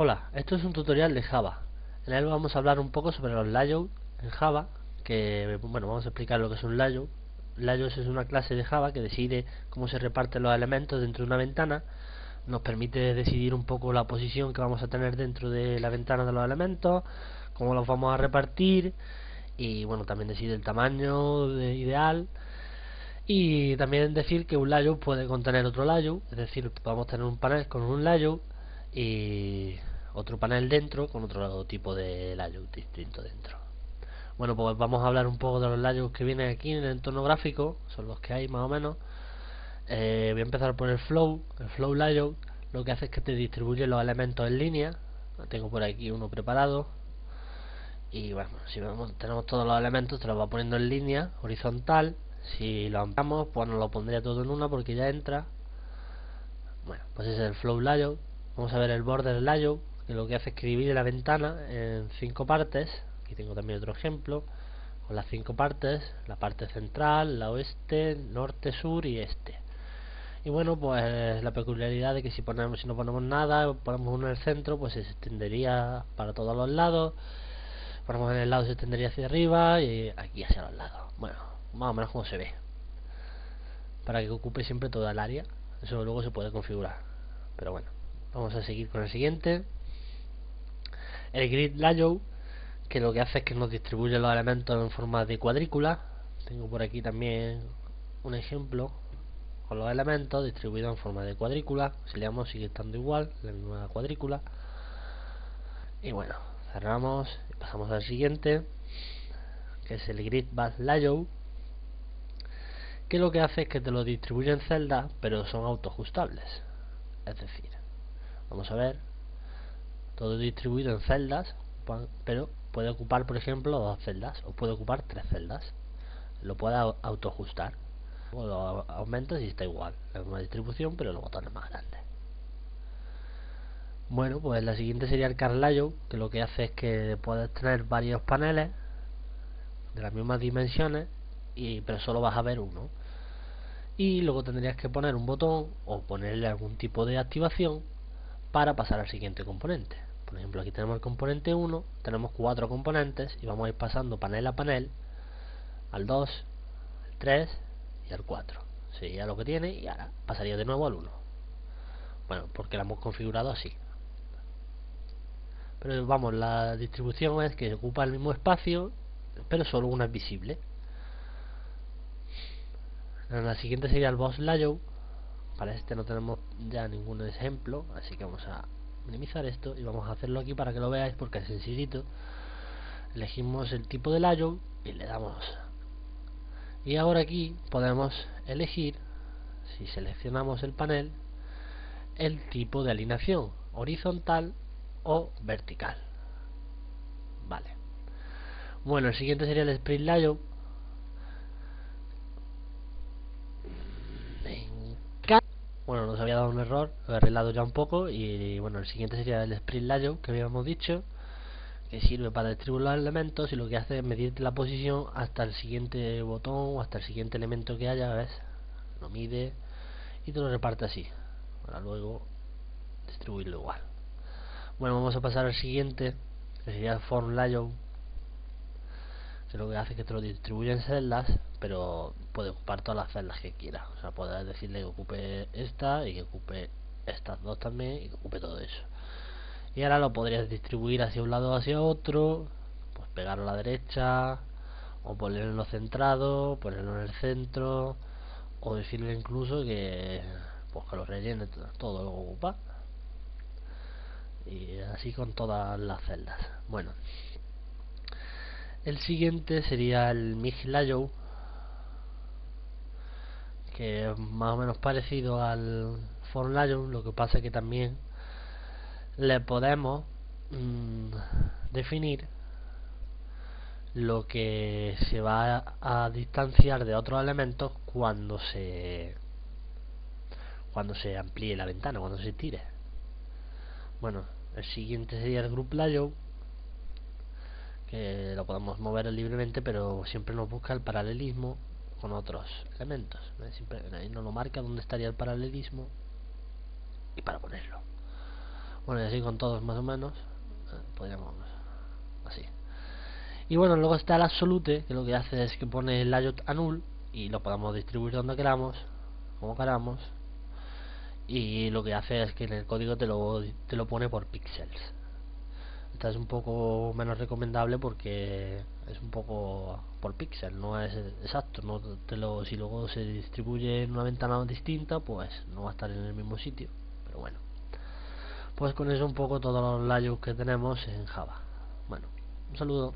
Hola, esto es un tutorial de Java. En él vamos a hablar un poco sobre los layouts en Java, que bueno, vamos a explicar lo que es un layout. Layouts es una clase de Java que decide cómo se reparten los elementos dentro de una ventana, nos permite decidir un poco la posición que vamos a tener dentro de la ventana de los elementos, cómo los vamos a repartir y bueno, también decide el tamaño ideal y también decir que un layout puede contener otro layout, es decir, podemos tener un panel con un layout y otro panel dentro con otro tipo de layout distinto dentro. Bueno, pues vamos a hablar un poco de los layouts que vienen aquí en el entorno gráfico, son los que hay más o menos. Eh, voy a empezar por el flow, el flow layout, lo que hace es que te distribuye los elementos en línea. Tengo por aquí uno preparado. Y bueno, si vemos, tenemos todos los elementos, te los va poniendo en línea, horizontal. Si lo ampliamos, pues nos lo pondría todo en una porque ya entra. Bueno, pues ese es el flow layout. Vamos a ver el border layout, lo que hace es escribir la ventana en cinco partes. Aquí tengo también otro ejemplo con las cinco partes, la parte central, la oeste, norte, sur y este. Y bueno, pues la peculiaridad de que si ponemos si no ponemos nada, ponemos uno en el centro, pues se extendería para todos los lados. Ponemos en el lado se extendería hacia arriba y aquí hacia los lados. Bueno, más o menos como se ve. Para que ocupe siempre toda el área. Eso luego se puede configurar. Pero bueno. Vamos a seguir con el siguiente. El grid layout, que lo que hace es que nos distribuye los elementos en forma de cuadrícula. Tengo por aquí también un ejemplo con los elementos distribuidos en forma de cuadrícula. Si le damos sigue estando igual, la misma cuadrícula. Y bueno, cerramos y pasamos al siguiente, que es el grid bus layout, que lo que hace es que te lo distribuye en celdas, pero son autoajustables. Es decir, vamos a ver todo distribuido en celdas pero puede ocupar por ejemplo dos celdas o puede ocupar tres celdas. Lo puede autoajustar. O lo aumenta si está igual. La misma distribución pero los botones más grandes bueno pues la siguiente sería el car layout que lo que hace es que puedes tener varios paneles de las mismas dimensiones y pero solo vas a ver uno. Y luego tendrías que poner un botón o ponerle algún tipo de activación para pasar al siguiente componente. Por ejemplo, aquí tenemos el componente 1, tenemos cuatro componentes y vamos a ir pasando panel a panel al 2, al 3 y al 4. Sería lo que tiene y ahora pasaría de nuevo al 1. Bueno, porque lo hemos configurado así. Pero vamos, la distribución es que ocupa el mismo espacio, pero solo una es visible. En la siguiente sería el boss layout, para este no tenemos ya ningún ejemplo así que vamos a minimizar esto y vamos a hacerlo aquí para que lo veáis porque es sencillito. Elegimos el tipo de layout y le damos. Y ahora aquí podemos elegir si seleccionamos el panel el tipo de alineación horizontal o vertical. Vale. Bueno el siguiente sería el sprint layout bueno nos había dado un error lo he arreglado ya un poco y bueno el siguiente sería el sprint layout que habíamos dicho que sirve para distribuir los elementos y lo que hace es medir la posición hasta el siguiente botón o hasta el siguiente elemento que haya ves lo mide y te lo reparte así para luego distribuirlo igual. Bueno vamos a pasar al siguiente que sería el form layout que lo que hace es que te lo distribuye en celdas pero puede ocupar todas las celdas que quiera. O sea puedes decirle que ocupe esta y que ocupe estas dos también y que ocupe todo eso. Y ahora lo podrías distribuir hacia un lado o hacia otro pues pegarlo a la derecha o ponerlo centrado ponerlo en el centro o decirle incluso que pues que lo rellene todo lo que ocupa. Y así con todas las celdas. Bueno el siguiente sería el MIG layout que es más o menos parecido al layout lo que pasa es que también le podemos mmm, definir lo que se va a, a, distanciar de otros elementos cuando se cuando se amplíe la ventana, cuando se tire. Bueno, el siguiente sería el group layout que lo podemos mover libremente pero siempre nos busca el paralelismo con otros elementos siempre ahí nos lo marca dónde estaría el paralelismo y para ponerlo. Bueno y así con todos más o menos eh, podríamos así. Y bueno luego está el absolute que lo que hace es que pone el layout a null y lo podemos distribuir donde queramos como queramos y lo que hace es que en el código te lo, te lo pone por píxeles. Esta es un poco menos recomendable porque es un poco por píxel no es exacto no te lo si luego se distribuye en una ventana distinta pues no va a estar en el mismo sitio. Pero bueno pues con eso un poco todos los layouts que tenemos en Java. Bueno un saludo